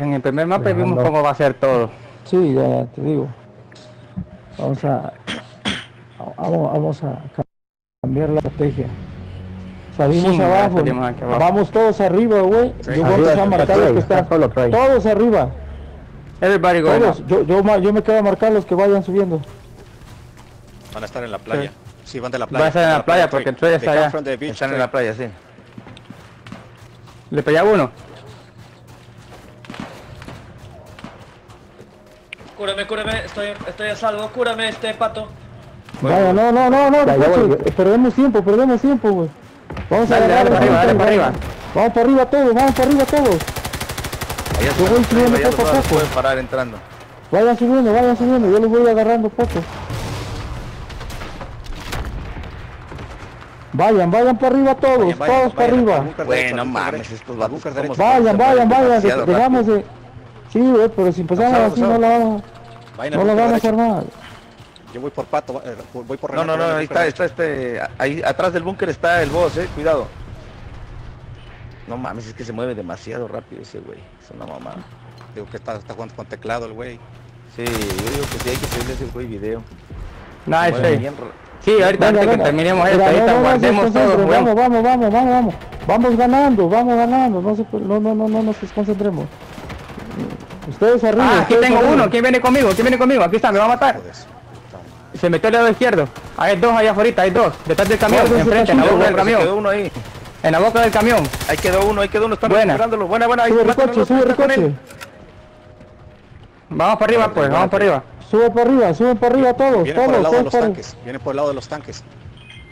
En el primer mapa vimos Dejando. cómo va a ser todo. Sí, ya, ya te digo. Vamos a, vamos, vamos a cambiar la estrategia. Salimos Sí, abajo, vamos todos arriba, güey. Sí. Yo voy a marcar los que está están. Todos arriba, Everybody todos. up. Yo, yo, ma- yo me quedo a marcar los que vayan subiendo. Van a estar en la playa. Sí, van de la playa. Va a estar en la playa porque They come allá. Están en la playa, sí. ¿Le pegué a uno? Cúrame, cúrame, estoy, estoy a salvo, cúrame este pato. Vaya, no, no, no, no, perdemos tiempo, perdemos tiempo, güey. Vamos a agarrar dale, para arriba, para arriba. Vamos para arriba todos, vamos para arriba todos. Yo voy subiendo poco a poco. pueden parar entrando. Vayan subiendo, vayan subiendo, yo los voy agarrando poco. Vayan, vayan para arriba todos, Vayan, vayan, todos para arriba. Bueno, mames, estos. Vayan, vayan, vayan, dejamos de... Sí, güey, pero si empezamos así no la vamos, Vayan no búnker vamos a armar. Yo voy por pato, eh, voy por No, Renato, no, no, al ahí está, está este, ahí atrás del búnker está el boss, eh, cuidado. No mames, es que se mueve demasiado rápido ese güey, es una mamada. Digo que está, está jugando con teclado el güey. Sí, yo digo que sí hay que subirle ese güey video. Mueve sí. bien ra- Sí, ahorita Venga, antes que venga. terminemos esto, no, ahorita no, no, guardemos todo. Vamos, vamos, vamos, vamos, vamos. Vamos ganando, vamos ganando, no, se, no, no, no, no nos desconcentremos. Ustedes arriba. Ah, aquí ustedes tengo arriba. uno, ¿quién viene conmigo? ¿Quién viene conmigo? Aquí está, me va a matar. Se metió al lado izquierdo. Hay dos allá afuera, hay dos. Detrás del camión, enfrente, en la boca del Se quedó camión. uno ahí. En la boca del camión. Ahí quedó uno, ahí quedó uno, están Buena. recuperándolo. Buena, buena, ahí Sube el mátalo, coche, sube. Vamos para arriba, pues, vamos para arriba. Sube para arriba, sube para arriba todos, Vienen por el todos, lado de todos los tanques. Vienen por el lado de los tanques.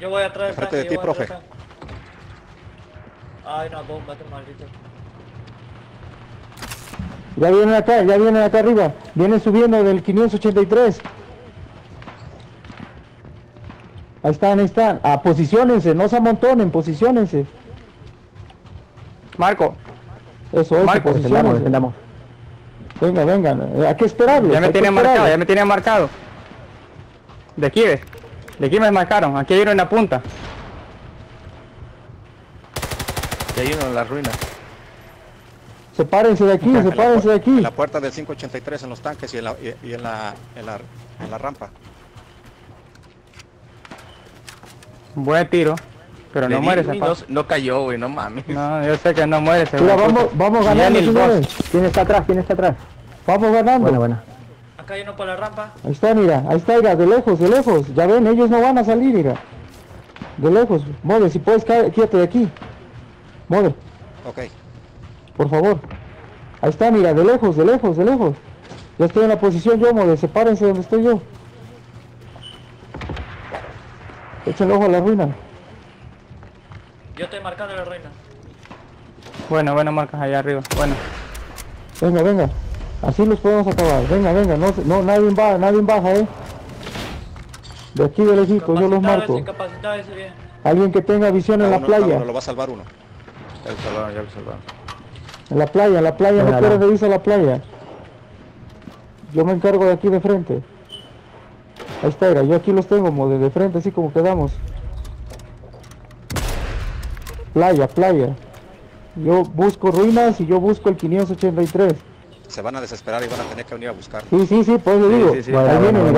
Yo voy atrás del de ti, profe. Ay, una bomba, otro maldito. Ya vienen acá, ya vienen acá arriba. Vienen subiendo del 583. Ahí están, ahí están. Ah, posiciónense, no se amontonen, posiciónense. Marco, Eso, eso, Marcos, posiciónense. Venga, vengan, hay que esperarlos. ya me tienen marcado, ya me tienen marcado. De aquí, ves. De aquí me marcaron, aquí hay uno en la punta. Y hay uno en las ruinas. Sepárense de aquí, sepárense de aquí. En la puerta del 583 en los tanques y en la, y, y en la, en la, en la rampa. Buen tiro. Pero Le no muere no, no cayó, güey, no mames. No, yo sé que no muere ese Mira, vamos, vamos ganando, señores. ¿Quién está atrás? ¿Quién está atrás? Vamos ganando. Bueno, bueno. Acá hay uno por la rampa. Ahí está, mira, ahí está, mira, de lejos, de lejos. Ya ven, ellos no van a salir, mira. De lejos. Mode, si puedes caer, quédate de aquí. Mode, Ok. Por favor. Ahí está, mira, de lejos, de lejos, de lejos. Ya estoy en la posición yo, Mode, sepárense donde estoy yo. Échenle ojo a la ruina. Yo estoy marcando la reina. Bueno, bueno, marcas allá arriba. Bueno. Venga, venga. Así los podemos acabar. Venga, venga, no, no nadie baja, nadie baja, eh. De aquí del equipo, yo los marco. Alguien que tenga visión en la uno- playa. uno lo va a salvar uno. Ya lo salvaron, ya lo salvaron. En la playa, en la playa, no quiero revisa la playa. Yo me encargo de aquí de frente. Ahí está, mira, yo aquí los tengo, de, frente, así como quedamos. Playa, playa. Yo busco ruinas y yo busco el 583. Se van a desesperar y van a tener que venir a buscar. Sí, sí, sí, pues le digo. sí, sí. bueno,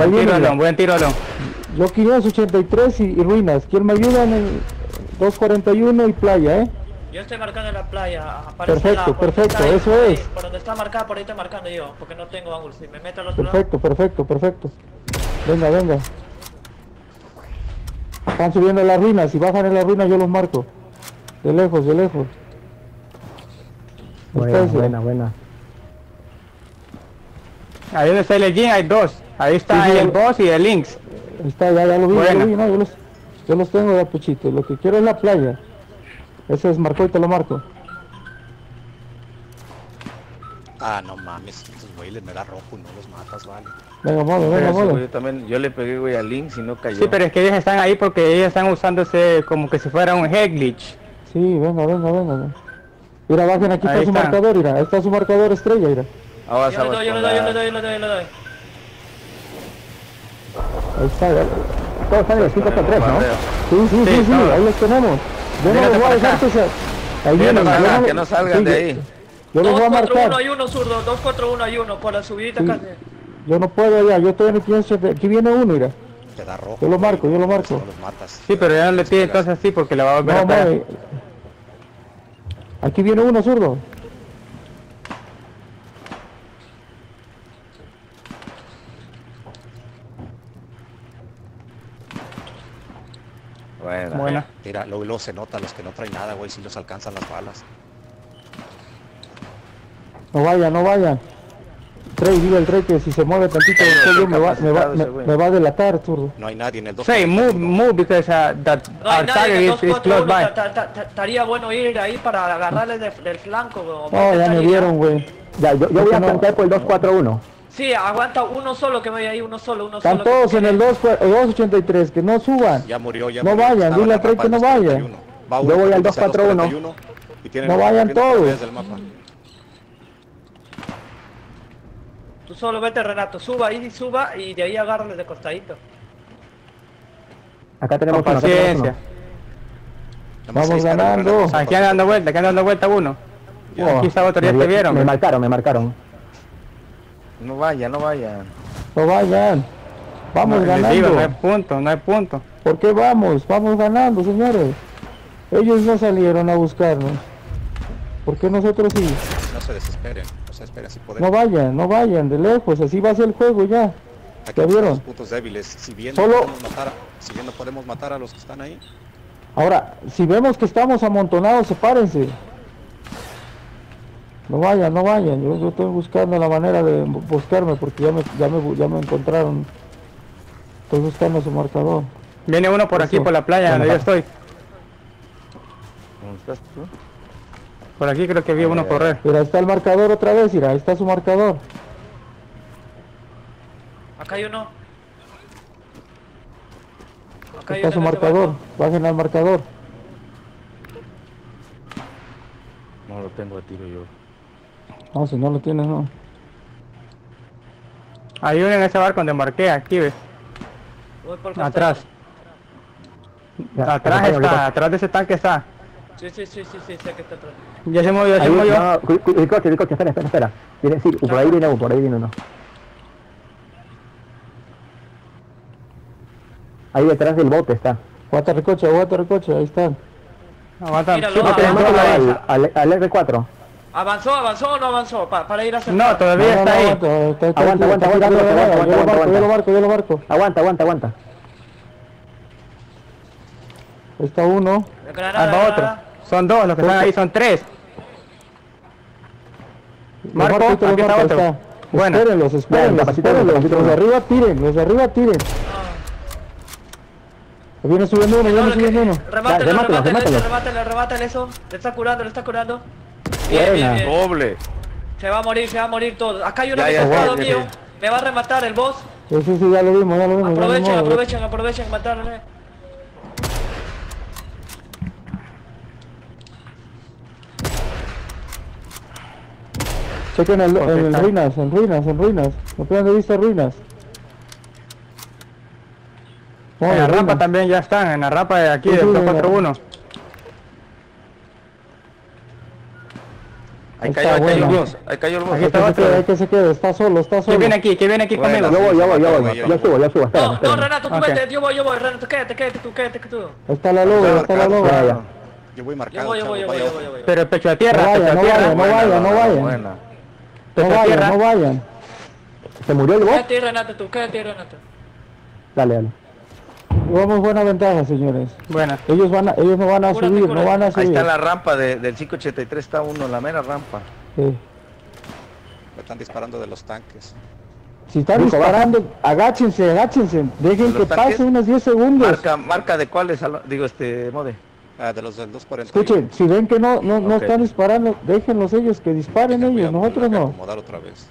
ahí Buen tiro. Alon, buen tiro, Alon. Yo 583 y, y ruinas. ¿Quién me ayuda en el 241 y playa, eh? Yo estoy marcando en la playa. aparece Perfecto, la- perfecto, ahí, eso ahí, es. Por donde está marcado, por ahí estoy marcando yo. Porque no tengo ángulo. Si me meto al otro lado. Perfecto, perfecto, perfecto. Venga, venga. Están subiendo las ruinas. Si bajan en las ruinas yo los marco. De lejos, de lejos. Buena, buena, buena. Ahí donde está el Legend hay dos. Ahí está Sí, sí, el boss y el Lynx. Ahí está, ya, ya lo vi, ya Buena. lo vi, no, yo los, yo los tengo de pechito. Lo que quiero es la playa. Ese es marcó y te lo marco. Ah, no mames, estos güeyes me da rojo y no los matas, vale. Venga, mole, venga, mole. güey también, yo le pegué, güey, a Link y no cayó. Sí, pero es que ellos están ahí porque ellos están usándose como que si fuera un head glitch. Sí, venga, venga, venga. Mira, bajen, aquí Ahí está su marcador, mira. Ahí está su marcador estrella, mira. Ahora Yo le doy, yo le doy, yo le doy, yo le doy, yo le doy. Ahí está, ya. Todos están en el 5 hasta 3, ¿no? Sí, sí, sí, Sí, ahí los tenemos. Yo no los voy a dejar que se... Ahí Que no vienen, salgan, no- que no salgan sí, de ahí. Yo los 2, voy a 4, 1 marcar. hay uno, zurdo. 2, 4, 1 hay uno. Por la subidita Sí. casi. Yo no puedo ya, yo estoy en el 500. Aquí viene uno, mira. Te da rojo. Yo lo marco, yo lo marco. no los matas. Sí, pero ya no le tire entonces así porque le va a volver No, a pegar. mueve. Aquí viene uno, zurdo. Bueno. Buena. Mira, luego, luego se nota los que no traen nada, güey, si los alcanzan las balas. No vayan, no vayan. Trey, dile al Trey que si se mueve tantito, yo me, va, me, va, me, va a delatar, zurdo. No hay nadie en el 2 Say, move, move because uh, that No hay our nadie target en el is, 2, is 4, close 1. by. ta- ta- ta- Estaría bueno ir ahí para agarrarle de- del flanco. No, ya me vieron, güey. Ya, yo, yo voy ¿Por a no? plantear por el 241. Sí, aguanta uno solo que vaya ahí, uno solo, uno Están solo. que todos en el 2, 283, que no suban. Ya murió, ya No murió. vayan, dile a Trey que no vaya. 241. Va Yo voy al que dice 241. 241 y tienen No vayan todos. Tú solo vete, Renato. Suba ahí, suba y de ahí agárrale de costadito. Acá tenemos Con uno, acá tenemos paciencia. Vamos ganando. Aquí anda dando vuelta, aquí anda dando vuelta uno. Oh, Aquí está otro, ya te vieron. me marcaron, me marcaron. No vayan, no vayan. No vayan. Vamos No, digo, ganando. no hay punto, no hay punto. ¿Por qué vamos? Vamos ganando, señores. Ellos no salieron a buscarnos. ¿Por qué nosotros sí? No se desesperen, no se esperen si No podemos. vayan, no vayan, de lejos. Así va a ser el juego ya. Hay ¿ya vieron? los puntos débiles. Si bien, Solo- no podemos matar, a- si bien no podemos matar a los que están ahí, Ahora, si vemos que estamos amontonados, sepárense. No vayan, no vayan. Yo, yo estoy buscando la manera de bu- buscarme porque ya me, ya me, ya me encontraron. Estoy buscando su marcador. Viene uno por aquí, por la playa donde yo estoy. ¿Dónde estás tú? Por aquí creo que vi uno correr. Mira, ahí está el marcador otra vez, mira, ahí está su marcador. Acá hay uno. Acá hay está su uno este marcador. Bajen al marcador. No lo tengo a tiro yo. No, si no lo tienes, no. Hay uno en ese barco donde marqué, aquí ves. Voy por. Atrás. Ya, Atrás ahorita- está, atrás de ese tanque está. Sí, sí, sí, sí, sí, sé que está atrás. Ya se movió, ya se Ahí, movió. no, el coche, el coche, espera, espera, espera. Viene, sí, por ahí viene uno, por ahí viene uno. Ahí detrás del bote está. Guata recoche, guata recoche, ahí están. Aguanta. Míralo, Sí, porque abajo, no, abajo. ahí. Al, al, al R4. ¿Avanzó, avanzó o no avanzó? Pa- para ir a hacer. No, todavía No, no, está no, ahí. aguanta, está- está Aguanta, aguanta, aguanta, aguanta, Yo lo yo lo marco. Aguanta, aguanta, aguanta. Está uno. Ahí va otro. Son dos, los que están ahí son tres. Marco, los aquí está otro. Bueno. Espérenlos, espérenlos, espérenlos. Los de arriba tiren, los de arriba tiren. Ah. Viene subiendo uno, No, viene subiendo uno. Remátelo, remátelo, remátelo, remátelo eso. Le está curando, le está curando. Bien, Buena. bien, bien. Doble. Se va a morir, se va a morir todo. Acá hay uno Ya, que está mío. Me va a rematar el boss. Sí, sí, sí, ya lo vimos, ya lo vimos. ya lo Aprovechen, vimos. aprovechen, aprovechen, matarle. Chequen el, Porque en ruinas, en ruinas, en ruinas. No pierdan de vista ruinas. En la ruinas. rampa también ya están, en la rampa de aquí Sí, del sí, 241. Ahí cayó, ahí cayó el boss. Ahí cayó el boss. Aquí Hay está que otro. hay que se quede, está solo, está solo. ¿Quién viene aquí? ¿Quién viene aquí Bueno, conmigo? Yo voy, yo voy, yo voy. Yo Yo subo, yo subo, espera, No, no. Renato, tú vete, yo voy, yo voy, Renato, quédate, quédate tú, quédate tú. Ahí está la loba, ahí está la loba. Ya, ya. yo voy Yo marcado. voy, yo voy, yo voy, yo voy, yo voy. Pero pecho a tierra, No pecho vayan, no vayan, no vayan, no vayan. No vayan, tierra. no vayan. ¿Se murió el bot? Quédate, Renato, tú, quédate, Renato. Dale, dale. Llevamos buena ventaja, señores. Buena. Ellos van a, ellos no van a Cúrate, subir, no van a Ahí subir. está la rampa de- del 583, está uno, la mera rampa. Sí. Me están disparando de los tanques. Si están disparando, agáchense, agáchense. Dejen ¿Los que tanques? pase unos 10 segundos. Marca, marca de cuáles, digo, este, Mode. Ah, de los del 241. Escuchen, si ven que no, no, no están disparando, déjenlos ellos, que disparen ellos, nosotros no. acomodar otra vez.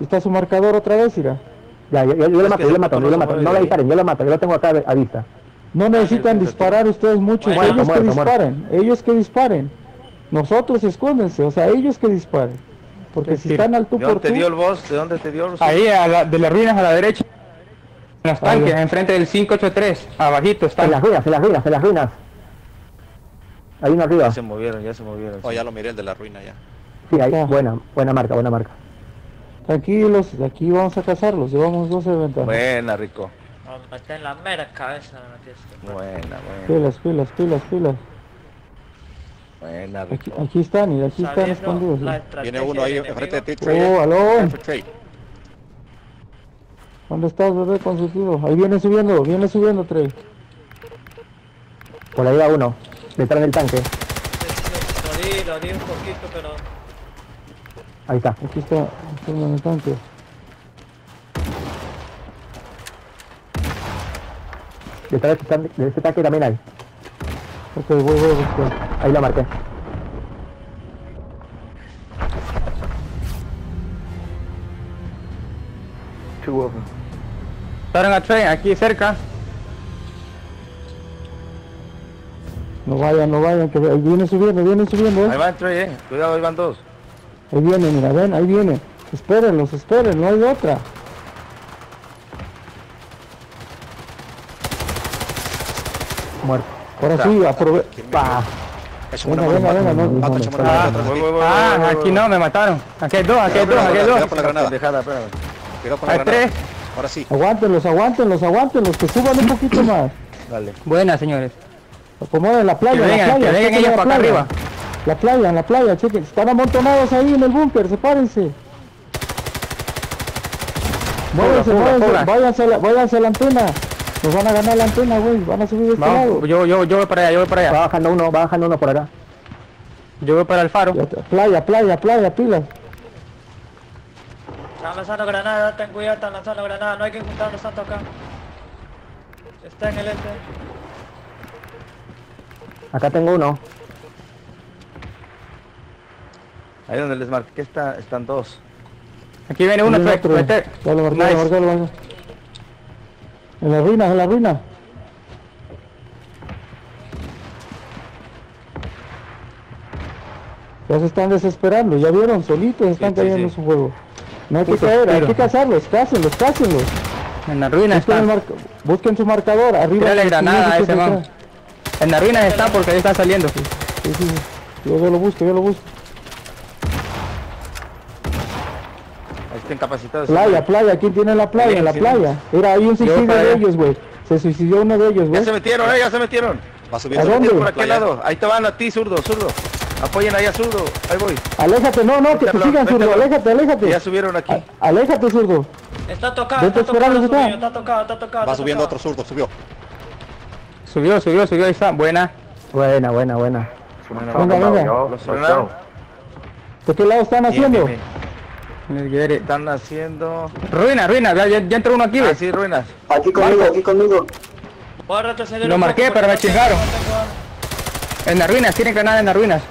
Está su marcador otra vez, Ira. Ya, yo, yo, yo Es lo que mato, yo lo mato, yo se mato. No le ahí. disparen, yo lo mato, yo lo tengo acá a vista. No necesitan disparar ustedes mucho, Bueno, ellos que muerto. disparen, ellos que disparen. Nosotros escóndense, o sea, ellos que disparen. Porque Sí, si están al tú ¿De por dónde tú, te dio el boss? ¿De dónde te dio el Ahí, a la- de las ruinas a la derecha. En los Ahí tanques, enfrente del 583. Abajito En están. las ruinas, en las ruinas, en las ruinas. Hay uno arriba. Ya se movieron, ya se movieron. Oh, sí. ya lo miré el de la ruina ya. Sí, ahí. Ah. Buena, buena marca, buena marca. Tranquilos, de aquí vamos a cazarlos, llevamos 12 de ventaja. Buena, rico. Metí en la mera cabeza, me metiste. Buena, buena. Pilas, pilas, pilas, pilas. Buena, Aquí, rico. aquí están, y aquí están escondidos. ¿sí? Viene uno ahí enfrente de ti, Trey. Oh, aló. ¿Dónde estás, bebé, con su tiro? Ahí viene subiendo, viene subiendo, Trey. Por ahí va uno. Detrás del tanque. Lo di, lo di un poquito, pero... Ahí está. Aquí está, está en el tanque. Detrás de ese tanque, de ese tanque también hay. Ok, voy, voy buscar. Ahí la marqué. Estaron a Trey, aquí cerca. No vayan, no vayan, que ahí viene subiendo, viene subiendo, Ahí eh. van tres, eh. Cuidado, ahí van dos. Ahí viene, mira, ven, ahí viene. Espérenlos, esperen, no hay otra. Muerto. Ahora sí, aprove... Pa. Es una Venga, venga, no, Ah. Ah, aquí no, me mataron. Aquí hay dos, aquí hay dos, aquí hay Cuidado dos. con la Una granada. pendejada, espérame. Cuidado con la Hay granada. tres. Ahora sí. Aguántenlos, aguántenlos, aguántenlos, que suban un poquito más. Dale. Buena, señores. Acomoden la playa, Que la vengan, playa. que vengan ellos la para acá arriba. La playa, en la playa, chequen. Están amontonados ahí en el búnker, sepárense. Váyanse a la, váyanse a la antena. Nos van a ganar la antena, güey. Van a subir de este lado. Yo, yo, yo voy para allá, yo voy para Va allá. bajando uno, va bajando uno por acá. Yo voy para el faro. Playa, playa, playa, pilas. Están lanzando granadas, ten cuidado, están lanzando granadas, no hay que juntarnos tanto acá. Está en el este. Acá tengo uno. Ahí donde les marqué está, están dos. Aquí viene uno. Vete. Ya lo marqué, Nice. lo marqué, lo marqué. En la ruina, en la ruina. Ya se están desesperando, ya vieron, solitos están sí, cayendo sí. su juego. No hay que Puto caer, hay que cazarlos, cácenlos, cácenlos. En la ruina Busquen, el está. marca- busquen su marcador, arriba. Tírale en granada a ese man. En la ruina está porque ahí está saliendo. Sí, sí, sí. Yo, yo lo busco, yo lo busco. Capacitados. Playa, playa, ¿quién tiene la playa? En la Sí, sí. playa. Mira, hay un suicidio de allá. ellos, güey. Se suicidó uno de ellos, Ya güey. se metieron, eh, ya se metieron. Va ¿A subiendo. dónde? Por la aquel playa. lado. Ahí te van a ti, zurdo, zurdo. Apoyen ahí a zurdo. Ahí voy. Aléjate, no, no, que te sigan, zurdo. Aléjate, aléjate. Ya subieron aquí. A- Aléjate, zurdo. Está tocado, está tocado, está. está tocado, está tocado. Va subiendo otro zurdo, subió. Subió, subió, subió, ahí está. Buena. Buena, buena, buena. Venga, venga. ¿De qué lado están Bien, haciendo? Bien, bien. Let's get it. Están haciendo. Ruina, ruina. Ya, ya, ya entró uno aquí, Ah, ¿ves? sí, ruinas. Aquí conmigo, aquí conmigo. Voy a retroceder Lo marqué, pero me chingaron. En las ruinas, tienen granada en las ruinas.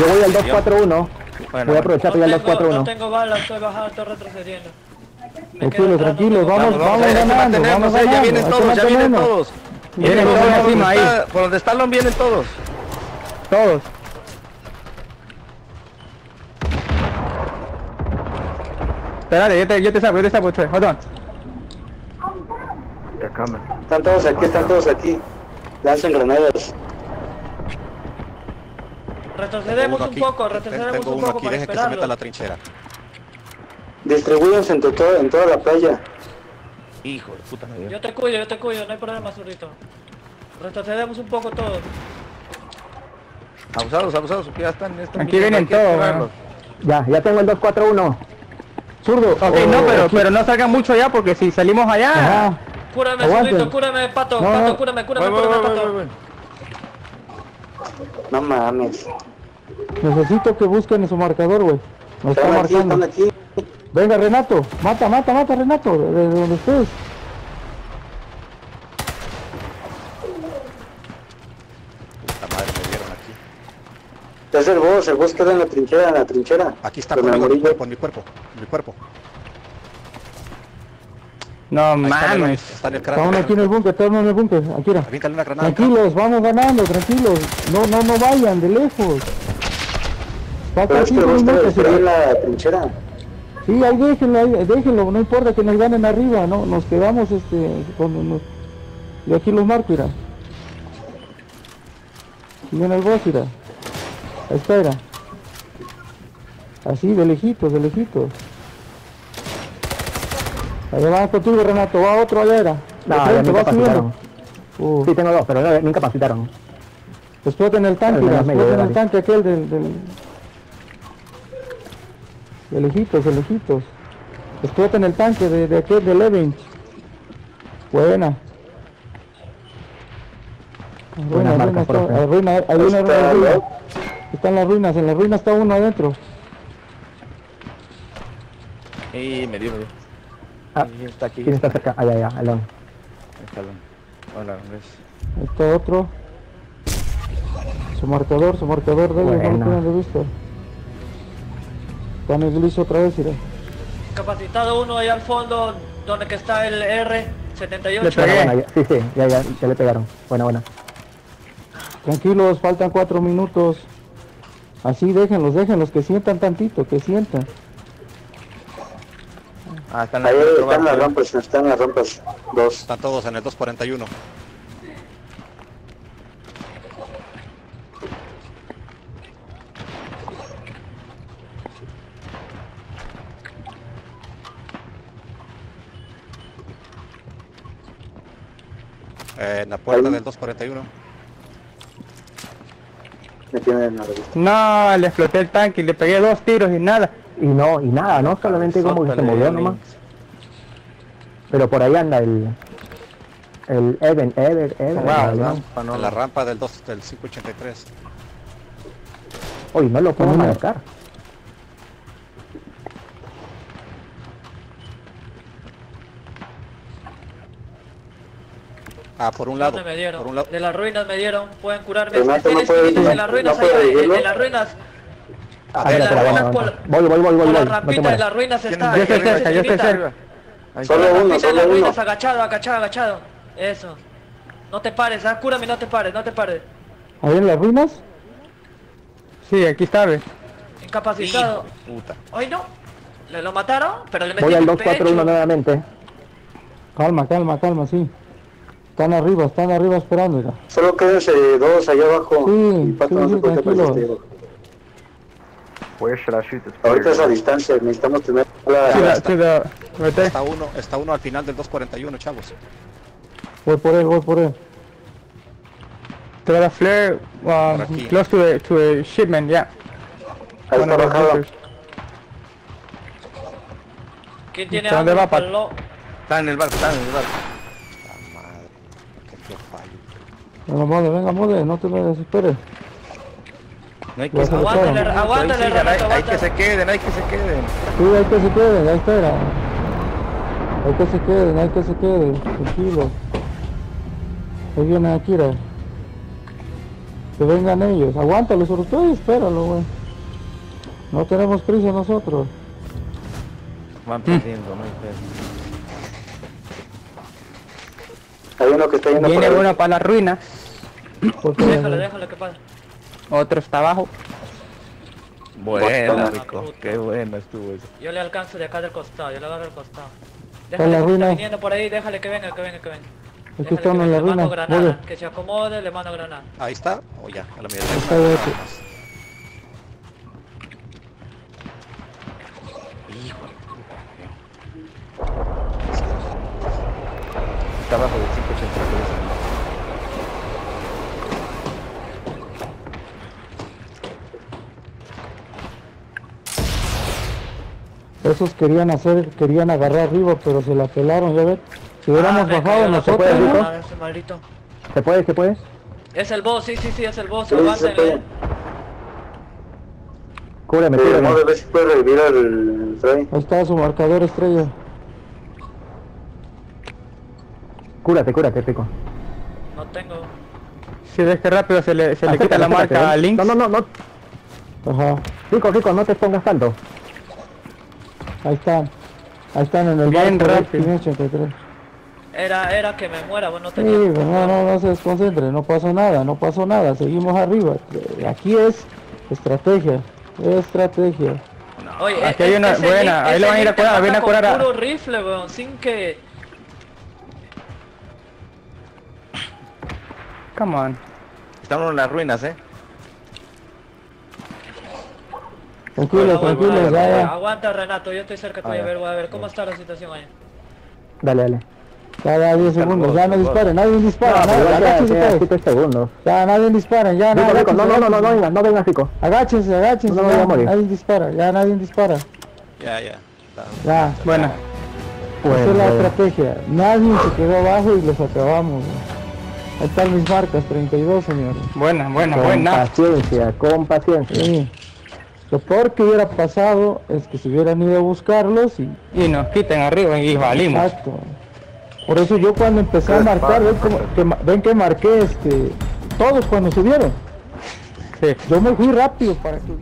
Yo voy al 241. Bueno, Voy a aprovechar No para ir al tengo, no 241. tengo balas, estoy bajando, estoy retrocediendo. Tranquilos, tengo vamos, Vamos, vamos, ganando, vamos eh, ya ganando. vienen todos, ya vienen todos. Vienen Por todos donde encima ahí. está- Por donde están vienen todos. Todos. Espérate, yo te, yo te saco, yo te saco, Trey. Hold on. Están todos aquí, están todos aquí. Lancen granadas. Retrocedemos un poco, retrocedemos Tengo un uno poco aquí, para deje que se meta a la trinchera. Distribuyanse en, todo, en toda la playa. Hijo de puta dio. Yo te cuido, yo te cuido, no hay problema, zurdito. Retrocedemos un poco todos. Abusados, abusados, ya están. están Aquí vienen todos. Ya, ya tengo el 241. Zurdo. Ok, oh, no, pero, aquí. pero no salgan mucho allá porque si salimos allá. Ajá. Cúrame, zurdito, cúrame, pato, No, pato, no. cúrame, cúrame, Voy, cúrame, voy, pato. voy, voy. No mames. Necesito que busquen su marcador, güey. Nos está marcando. Venga, Renato. Mata, mata, mata, Renato. De, de donde estés. Puta madre, me dieron aquí. Es el boss, el boss queda en la trinchera, en la trinchera. Aquí está en mi cuerpo, en mi cuerpo, en mi cuerpo. No en mames. Está en el Estamos aquí en el búnker, estamos en el búnker. Aquí era. Avíntale una granada. Tranquilos, vamos ganando, tranquilos. No, no, no vayan de lejos. Falta cinco minutos. en la trinchera. Sí, ahí déjenlo, ahí, déjenlo, no importa que nos ganen arriba, no, nos quedamos este, con, nos- y aquí los marco, mira. Aquí viene el boss, mira. Mira. Así, de lejitos, de lejitos. Allá va contigo, Renato. Va otro allá, era. No, De ya me incapacitaron. Uh, Sí, tengo dos, pero no, me incapacitaron. exploten el tanque, mira, menos medio, exploten el tanque aquel del... del... De lejitos, de lejitos. Exploten el tanque de, de aquel del Evans. Buena. Buena Ruina, marca, ruina, está, profe. hay ruina, hay una ruina, ruina. Están las ruinas, en las ruinas está uno adentro. Y me dio, me dio. Ah, está aquí. ¿Quién está cerca? Allá, allá, Alon. Está bien. Hola, Andrés. Ahí está otro. Su marcador, su marcador de ellos, no lo Buena. tienen de vista. Está en el gliso otra vez, mira. Capacitado uno ahí al fondo, donde que está el Le R78. Buena, pegué. sí, sí, ya, ya, ya le pegaron. Buena, buena. Tranquilos, faltan cuatro minutos. Así déjenlos, déjenlos, que sientan tantito, que sientan. Ah, están Ahí están las rampas, están las rampas. Dos. Están todos en el 241. Eh, en la puerta Ahí. del 241. Me tienen a la vista. No, le exploté el tanque y le pegué dos tiros y nada. Y no, y nada, ¿no? Solamente como que se movió nomás. Pero por ahí anda el... El Even, Ever, Ever. Wow, ¿no? Rampa, no, la rampa del 2 del 583. Uy, no lo puedo Una. marcar. Ah, por un lado. ¿Dónde me dieron? Por un lado. De las ruinas me dieron, pueden curarme. ¿no puede- espíritus no- en las ruinas, no ahí, en las ruinas. Ah, en espérate, las la por, Voy, voy, voy, voy, por voy. la No te rampita de las ruinas está. Yo estoy cerca, yo estoy cerca. Solo uno, de solo las uno. ruinas, agachado, agachado, agachado. Eso. No te pares, ah, cúrame, no te pares, no te pares. Ahí en las ruinas. Sí, aquí está, ve. Incapacitado. Puta. Ay no. Le lo mataron, pero le metí Voy al en el 241 pecho. nuevamente. Calma, calma, calma, sí. Están arriba, están arriba esperando, mira. Solo quédense dos allá abajo. Sí, y Pato sí, no sí, se puede tranquilo. Ahorita es a distancia, necesitamos tener la... The, to the, right there. Está uno, está uno al final del 241, chavos. Voy por él, voy por él. To the flare, um, close to the, to the shipment, yeah. Ahí está bajado. ¿Quién tiene ¿Dónde va, Pat? Está en el barco, está en el barco. La madre. Qué feo fallo. Venga, mode, venga, mode, no te me desesperes. No hay que Aguántale, aguántale, hay, que se queden, hay que se queden. Sí, hay que se queden, ahí espera. Hay que se queden, hay que se queden, tranquilo. Ahí viene Akira. Que vengan ellos, aguántalo sobre todo y espéralo, güey. No tenemos prisa nosotros. Van perdiendo, no Hay uno que está yendo por Viene ahí. uno para las ruinas, Porque Déjalo, déjalo que pase. otro está abajo. Buena, rico. Qué bueno estuvo eso. Yo le alcanzo de acá del costado, yo le agarro del costado. Déjale la que está ruina. viniendo por ahí, déjale que venga, que venga, que venga. Es que Déjale están en venga, la le mando ruina. granada, que se acomode, le mando granada. Ahí está. O ya, a la mierda. Está de hecho. Está abajo del 583. Esos querían hacer, querían agarrar arriba, pero se la pelaron, ya ves. Si hubiéramos Ah, bajado nosotros, maldito. ¿Se puede? ¿Se puede? Es el boss, sí, sí, sí, es el boss, Sí, puede. Cúbreme, Eh, cúbreme. Mode, ver si puede revivir al Freddy. ahí está su marcador estrella. Cúrate, cúrate, Pico. No tengo. Si ves que rápido se le, se le quita la marca ¿eh? a Link. No, no, no, no. Ajá, Rico, Rico, no te expongas tanto. ahí están. Ahí están en el Bien barco, rápido. 583. Era, era que me muera, vos no Sí, tenías. pero no, no, no se desconcentre, no pasó nada, no pasó nada, seguimos arriba. Aquí es estrategia, estrategia. Oye, Aquí hay una buena, Link- ahí lo van a ir a curar, ven a curar a- puro rifle, weón, sin que... Come on. Estamos en las ruinas, eh. Tranquilo, tranquilo, ya, ya. Aguanta, Renato, yo estoy cerca ah, todavía. A ver, voy a ver cómo está la situación allá. Dale, dale. Ya, ya, 10 segundos, ya no disparen, nadie dispara, nadie, este segundos. Ya, nadie disparen, ya, nadie No, no, no, no, no vengas, no vengas, Rico. Agáchense, agáchense, nadie dispara, ya, nadie dispara. Ya, ya. Ya, bueno. Esa es la estrategia, nadie se quedó abajo y los acabamos. Ahí están mis marcas, 32 señores. Buena, buena, Con buena. paciencia, con paciencia. Sí. Lo peor que hubiera pasado es que se hubieran ido a buscarlos y... Y nos quiten arriba y valimos. Exacto. Por eso yo cuando empecé a marcar, ven, como- que, ma- ven que marqué este, todos cuando subieron. Sí. Yo me fui rápido para que...